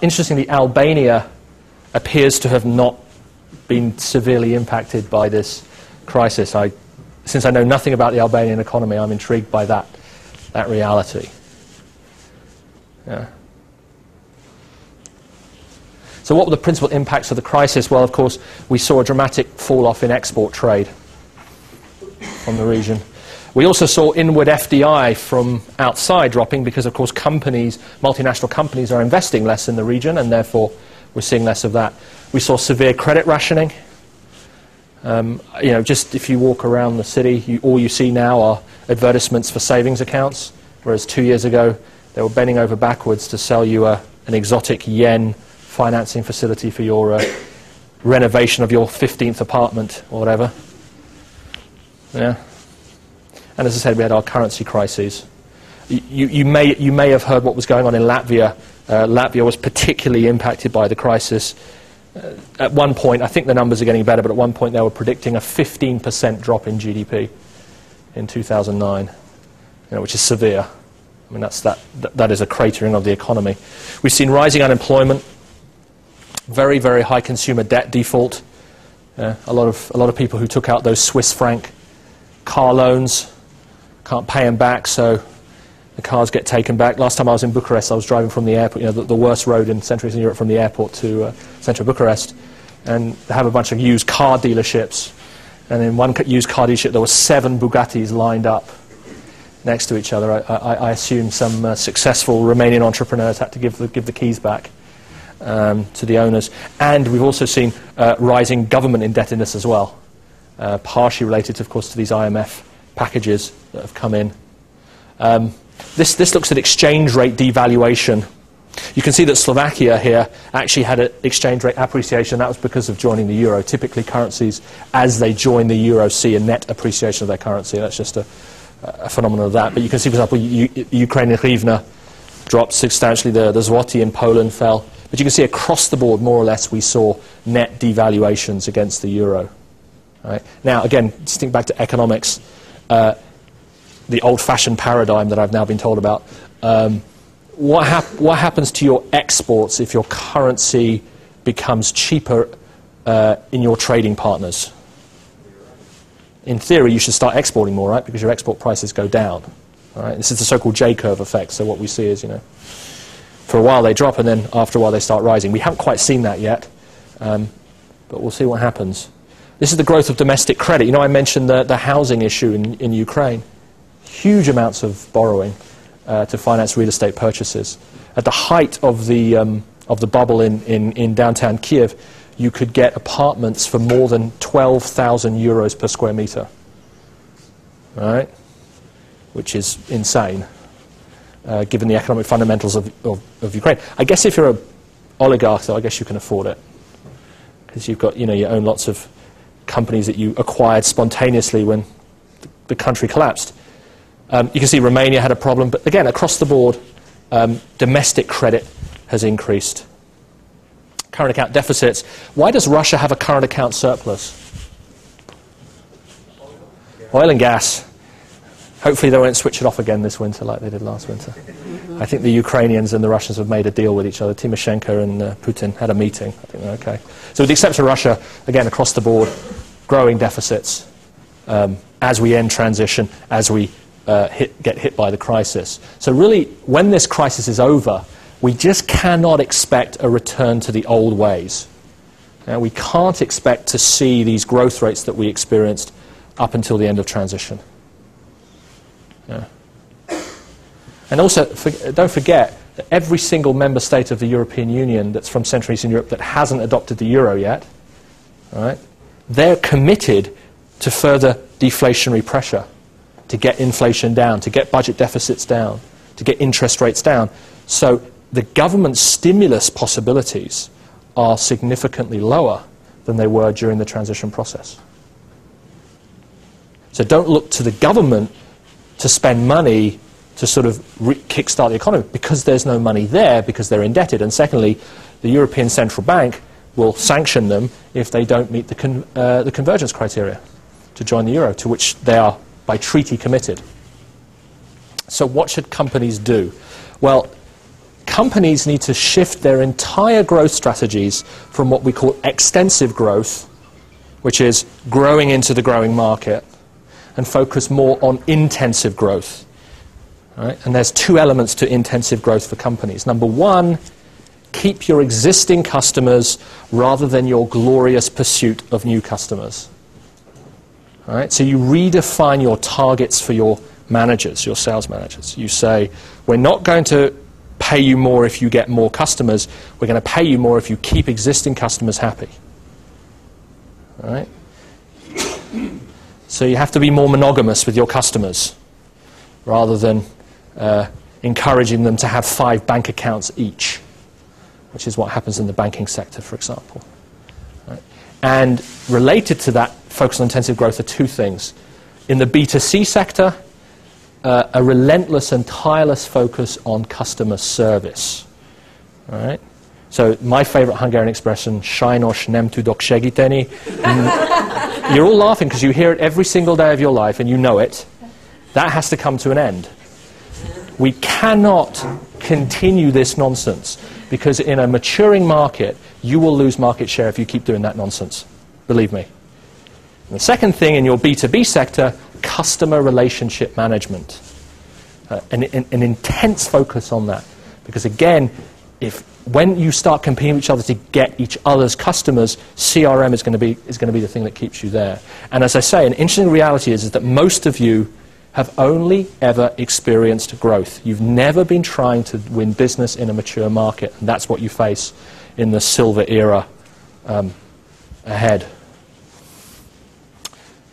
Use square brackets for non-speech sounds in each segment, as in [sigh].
Interestingly, Albania appears to have not been severely impacted by this crisis. I, since I know nothing about the Albanian economy, I'm intrigued by that, that reality. Yeah. So, what were the principal impacts of the crisis? Well, of course, we saw a dramatic fall off in export trade from the region. We also saw inward FDI from outside dropping because, of course, companies, multinational companies, are investing less in the region, and therefore we're seeing less of that. We saw severe credit rationing. Um, you know, just if you walk around the city, you, all you see now are advertisements for savings accounts, whereas two years ago they were bending over backwards to sell you a, an exotic yen financing facility for your uh, renovation of your 15th apartment or whatever. Yeah. And as I said, we had our currency crises. You, you, may, you may have heard what was going on in Latvia. Uh, Latvia was particularly impacted by the crisis. Uh, at one point, I think the numbers are getting better, but at one point they were predicting a 15% drop in GDP in 2009, you know, which is severe. I mean, that's, that, that, that is a cratering of the economy. We've seen rising unemployment, very, very high consumer debt default. Uh, a, lot of, a lot of people who took out those Swiss franc car loans can't pay them back, so the cars get taken back. Last time I was in Bucharest, I was driving from the airport, you know, the, the worst road in Central Eastern Europe from the airport to uh, central Bucharest, and they have a bunch of used car dealerships. And in one used car dealership, there were seven Bugattis lined up next to each other. I, I, I assume some uh, successful Romanian entrepreneurs had to give the, give the keys back um, to the owners. And we've also seen uh, rising government indebtedness as well, uh, partially related, of course, to these IMF packages that have come in. Um, this, this looks at exchange rate devaluation. You can see that Slovakia here actually had an exchange rate appreciation. That was because of joining the euro. Typically, currencies, as they join the euro, see a net appreciation of their currency. That's just a, a phenomenon of that. But you can see, for example, U- Ukrainian hryvnia dropped substantially. The, the zloty in Poland fell. But you can see across the board, more or less, we saw net devaluations against the euro. Right? Now, again, just think back to economics uh, the old-fashioned paradigm that I've now been told about. Um, what, hap- what, happens to your exports if your currency becomes cheaper uh, in your trading partners? In theory, you should start exporting more, right? Because your export prices go down. All right? This is the so-called J-curve effect. So what we see is, you know, for a while they drop, and then after a while they start rising. We haven't quite seen that yet, um, but we'll see what happens. This is the growth of domestic credit. You know, I mentioned the, the housing issue in, in Ukraine. Huge amounts of borrowing uh, to finance real estate purchases. At the height of the, um, of the bubble in, in, in downtown Kiev, you could get apartments for more than 12,000 euros per square meter. Right? Which is insane, uh, given the economic fundamentals of, of, of Ukraine. I guess if you're an oligarch, though, I guess you can afford it. Because you've got, you know, you own lots of companies that you acquired spontaneously when the country collapsed. Um, you can see Romania had a problem, but again, across the board, um, domestic credit has increased. Current account deficits. Why does Russia have a current account surplus? Oil and gas. Hopefully, they won't switch it off again this winter like they did last winter. I think the Ukrainians and the Russians have made a deal with each other. Timoshenko and uh, Putin had a meeting. I think they're okay. So, with the exception of Russia, again, across the board, growing deficits um, as we end transition, as we uh, hit, get hit by the crisis. So, really, when this crisis is over, we just cannot expect a return to the old ways. Now, we can't expect to see these growth rates that we experienced up until the end of transition. Yeah. And also, for, don't forget that every single member state of the European Union that's from Central Eastern Europe that hasn't adopted the euro yet, right, they're committed to further deflationary pressure, to get inflation down, to get budget deficits down, to get interest rates down. So the government stimulus possibilities are significantly lower than they were during the transition process. So don't look to the government to spend money to sort of kickstart the economy because there's no money there because they're indebted. And secondly, the European Central Bank will sanction them if they don't meet the, con uh, the convergence criteria to join the euro, to which they are by treaty committed. So what should companies do? Well, companies need to shift their entire growth strategies from what we call extensive growth, which is growing into the growing market, and focus more on intensive growth. Right? And there's two elements to intensive growth for companies. Number one, keep your existing customers rather than your glorious pursuit of new customers. Right? So you redefine your targets for your managers, your sales managers. You say, we're not going to pay you more if you get more customers. We're going to pay you more if you keep existing customers happy. Right? So you have to be more monogamous with your customers rather than uh, encouraging them to have five bank accounts each, which is what happens in the banking sector, for example. Right? And related to that focus on intensive growth are two things. In the B2C sector, uh, a relentless and tireless focus on customer service. Right? So my favorite Hungarian expression, sajnos nem tudok segíteni. [laughs] You're all laughing because you hear it every single day of your life and you know it. That has to come to an end. We cannot continue this nonsense because in a maturing market, you will lose market share if you keep doing that nonsense. Believe me. And the second thing in your B2B sector, customer relationship management. Uh, an, an, an intense focus on that. Because again, if when you start competing with each other to get each other's customers, CRM is going to be, is going to be the thing that keeps you there. And as I say, an interesting reality is, is that most of you have only ever experienced growth. You've never been trying to win business in a mature market, and that's what you face in the silver era um, ahead.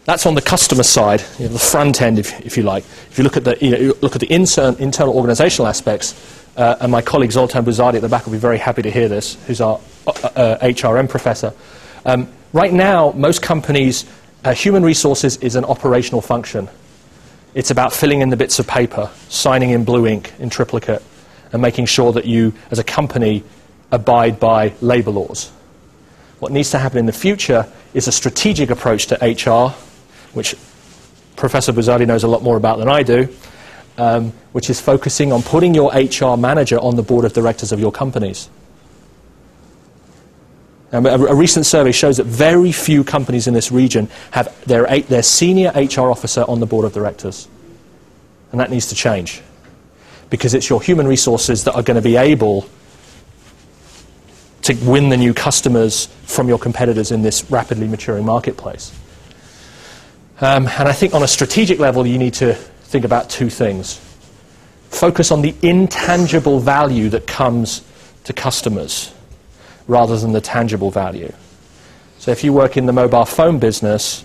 That's on the customer side, you know, the front end, if, if, you like. If you look at the, you know, look at the intern, internal organizational aspects, uh, and my colleague Zoltan Buzády at the back will be very happy to hear this, who's our uh, uh, HRM professor. Um, right now, most companies, uh, human resources is an operational function. It's about filling in the bits of paper, signing in blue ink in triplicate, and making sure that you, as a company, abide by labour laws. What needs to happen in the future is a strategic approach to HR which Professor Buzády knows a lot more about than I do, um, which is focusing on putting your HR manager on the board of directors of your companies. Um, a, a, recent survey shows that very few companies in this region have their, their senior HR officer on the board of directors. And that needs to change. Because it's your human resources that are going to be able to win the new customers from your competitors in this rapidly maturing marketplace. Um, and I think on a strategic level, you need to think about two things. Focus on the intangible value that comes to customers rather than the tangible value. So if you work in the mobile phone business,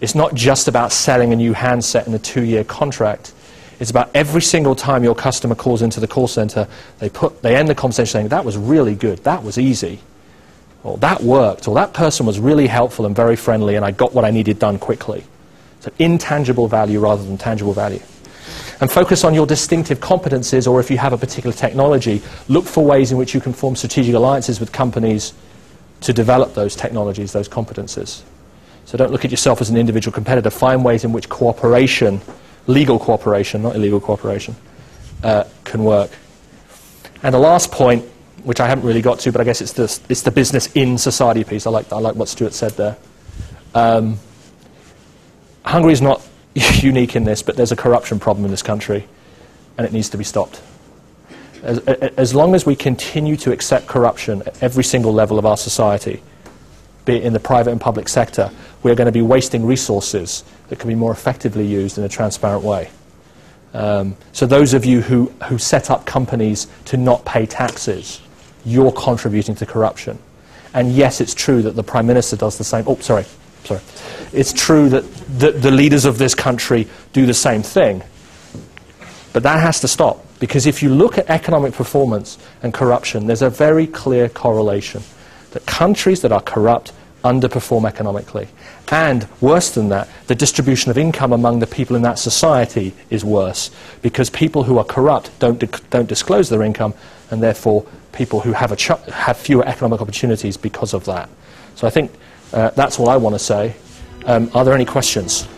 it's not just about selling a new handset in a two-year contract. It's about every single time your customer calls into the call center, they, put, they end the conversation saying, that was really good, that was easy, or that worked, or that person was really helpful and very friendly and I got what I needed done quickly. So intangible value rather than tangible value. And focus on your distinctive competencies, or if you have a particular technology, look for ways in which you can form strategic alliances with companies to develop those technologies, those competencies. So don't look at yourself as an individual competitor. Find ways in which cooperation, legal cooperation, not illegal cooperation, uh, can work. And the last point, which I haven't really got to, but I guess it's the, it's the business in society piece. I like, I like what Stuart said there. Um, Hungary is not [laughs] unique in this, but there's a corruption problem in this country, and it needs to be stopped. As, as, long as we continue to accept corruption at every single level of our society, be it in the private and public sector, we're going to be wasting resources that can be more effectively used in a transparent way. Um, so those of you who, who set up companies to not pay taxes, you're contributing to corruption. And yes, it's true that the Prime Minister does the same. Oh, sorry. Sorry. It's true that the, the leaders of this country do the same thing. But that has to stop. Because if you look at economic performance and corruption, there's a very clear correlation. That countries that are corrupt underperform economically. And worse than that, the distribution of income among the people in that society is worse. Because people who are corrupt don't, don't disclose their income, and therefore people who have, a have fewer economic opportunities because of that. So I think uh, that's all I want to say. Um, are there any questions?